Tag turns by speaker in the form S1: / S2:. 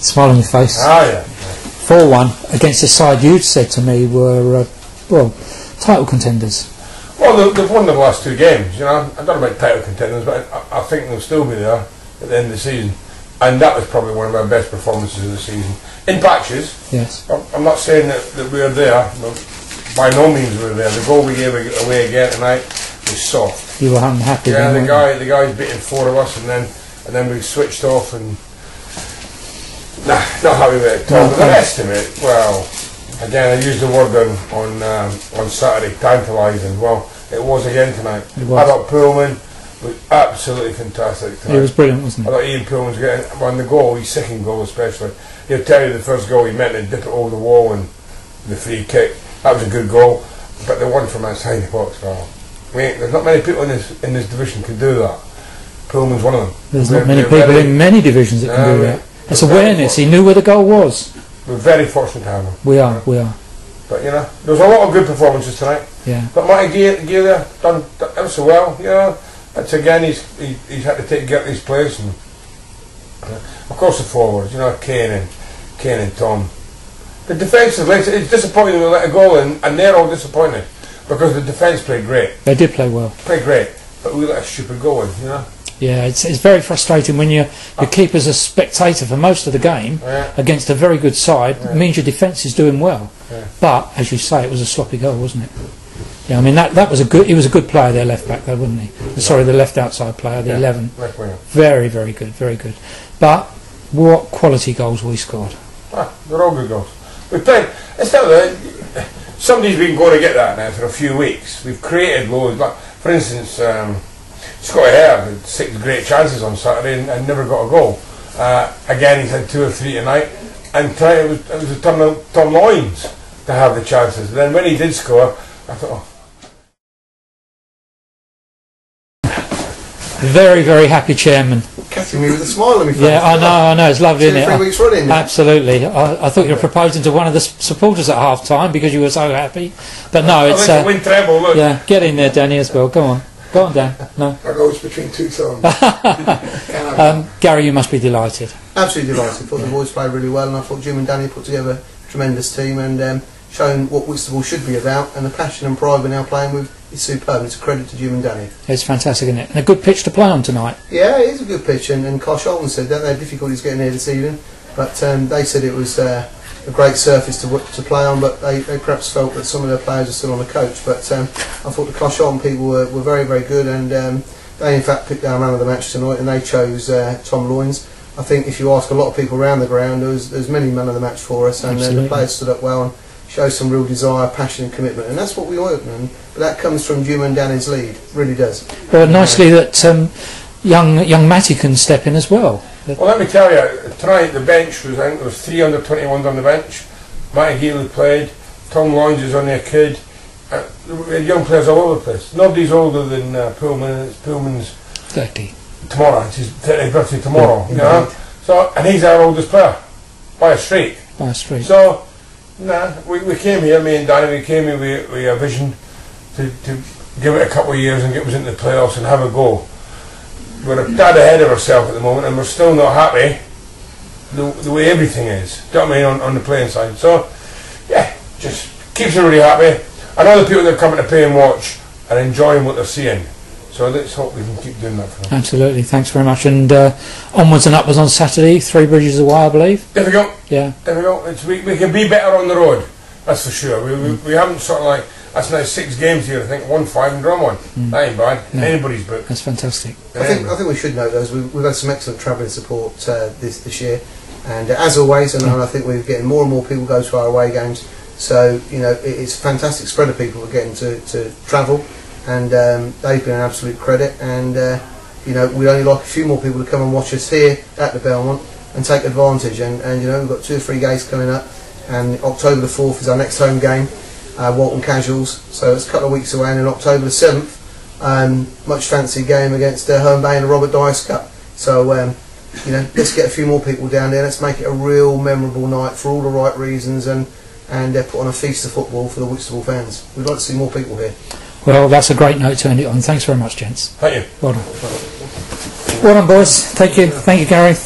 S1: Smile on your face.
S2: Ah, yeah.
S1: 4 1 against a side you'd said to me were, uh, well, title contenders.
S2: Well, they- they've won the last two games, you know. I don't know about title contenders, but I, I think they'll still be there at the end of the season. And that was probably one of our best performances of the season. In patches,
S1: Yes.
S2: I'm- not saying that, that we're there, but by no means we're there. The goal we gave away again tonight was soft.
S1: You were unhappy
S2: Yeah, the guy, the guy's beaten four of us, and then and then we switched off, and nah, not happy with it. Tom.
S1: No,
S2: But the
S1: no.
S2: rest of it, well, again, I used the word on on um, on Saturday, tantalising. Well, it was again tonight.
S1: It was.
S2: I thought Pullman was absolutely fantastic
S1: you? It was brilliant, wasn't
S2: I thought Ian Pullman was getting on the goal, his second goal especially. He'll tell you the first goal he meant to dip it over the wall and the free kick. That was a good goal. But the one from outside the box, well, we ain't, there's not many people in this in this division can do that. Pullman's one of them.
S1: There's
S2: We're-
S1: not many people in many divisions that can
S2: No,
S1: do that. It's
S2: we're
S1: awareness. He knew where the goal was.
S2: We're very fortunate to have him.
S1: We are, we are.
S2: But you know, there was a lot of good performances tonight.
S1: Yeah.
S2: But Matty Gill- Gillia done, done ever so well. You know, that's again he's he, he's had to take get his place and uh, of course the forwards. You know, Kane and Kane and Tom. The defensive, it's, it's disappointing we let a goal in, and they're all disappointed because the defence played great,
S1: They did play well.
S2: played great, but we let a stupid goal in. You know,
S1: Yeah, it's, it's very frustrating when you your keeper's a spectator for most of the game
S2: yeah.
S1: against a very good side.
S2: Yeah.
S1: It means your defence is doing well.
S2: Yeah.
S1: But as you say, it was a sloppy goal, wasn't it? Yeah, I mean that that was a good. He was a good player, their left back, though, wasn't he? Sorry, the left outside player, the eleven. Very, very good, very good. But what quality goals we scored?
S2: Ah, they're all good goals. We played. It's not that somebody's been going to get that now for a few weeks. We've created loads. but for instance, um, Scotty Hare had six great chances on Saturday and, and never got a goal. Uh, again, he's had two or three tonight. And tonight it was, it was a turn of Tom Loynes to have the chances. Then when he did score, I thought, oh,
S1: Very, very happy chairman.
S3: Catching me with a smile on my face.
S1: Yeah, I know, I know. It's lovely,
S3: Two,
S1: isn't it?
S3: three
S1: I-
S3: weeks running.
S1: Absolutely. I, I thought you were proposing to one of the supporters at half time because you were so happy. But no,
S2: I
S1: it's. Uh,
S2: win treble, look.
S1: yeah, get in there, Danny, as well. Go on. Go on, Dan. No.
S3: I go between two thumbs. I-
S1: Um, Gary, you must be delighted.
S3: Absolutely delighted. thought the boys played really well, and I thought Jim and Danny put together a tremendous team and um, shown what Whitstable should be about. And the passion and pride we're now playing with is superb. It's a credit to Jim and Danny.
S1: It's fantastic, isn't it? And a good pitch to play on tonight.
S3: Yeah, it is a good pitch, and, and Carshalton said that they had difficulties getting here this evening, but um, they said it was uh, a great surface to to play on, but they, they perhaps felt that some of their players are still on the coach. But um, I thought the Carshalton people were, were very, very good, and um, they in fact picked our man of the match tonight, and they chose uh, Tom Loynes. I think if you ask a lot of people around the ground, there's, there's many man of the match for us, and uh, the players stood up well and showed some real desire, passion, and commitment, and that's what we want. And but that comes from Jim and Danny's lead, really does.
S1: Well, nicely that um, young young Matty can step in as well.
S2: Well, let me tell you, tonight the bench was, I think there was three under 21s on the bench. Matty Healy played, Tom Loynes is on there, kid. Uh, young players all over the place. Nobody's older than uh, Pullman, it's Pullman's
S1: 30.
S2: tomorrow, it's his 30th birthday tomorrow,
S1: Yeah,
S2: you know. So, and he's our oldest player, by a street.
S1: By a street.
S2: So, nah, we, we came here, me and Danny, we came here with, with a vision to, to give it a couple of years and get us into the playoffs and have a go. We're a tad ahead of ourselves at the moment and we're still not happy the, the way everything is. Do you know what I mean, on, on the playing side. So, yeah, just keeps everybody happy. And all the people that are coming to pay and watch are enjoying what they're seeing. So let's hope we can keep doing that for them.
S1: Absolutely. Thanks very much. And uh, onwards and upwards on Saturday. Three Bridges away, I believe.
S2: Difficult.
S1: Yeah.
S2: difficult. It's, we, we can be better on the road. That's for sure. We, we, we haven't sort of like that's now six games here. I think one five and drawn one. That ain't bad.
S1: No.
S2: Anybody's book.
S1: That's fantastic.
S3: I think, I think we should note those. We've, we've had some excellent travelling support uh, this this year, and as always, and I think we're getting more and more people go to our away games. So you know, it's a fantastic spread of people getting to, to travel, and um, they've been an absolute credit. And uh, you know, we'd only like a few more people to come and watch us here at the Belmont and take advantage. And, and you know, we've got two or three games coming up, and October the fourth is our next home game, uh, Walton Casuals. So it's a couple of weeks away, and then October the seventh um, much fancy game against uh, Herne Bay in the Robert Dyas Cup. So, um, you know, let's get a few more people down there. Let's make it a real memorable night for all the right reasons and and uh, put on a feast of football for the Whitstable fans. We'd like to see more people here.
S1: Well, that's a great note to end it on. Thanks very much, gents.
S2: Thank you.
S1: Well done. Well done, boys. Thank you. Thank you, Gary.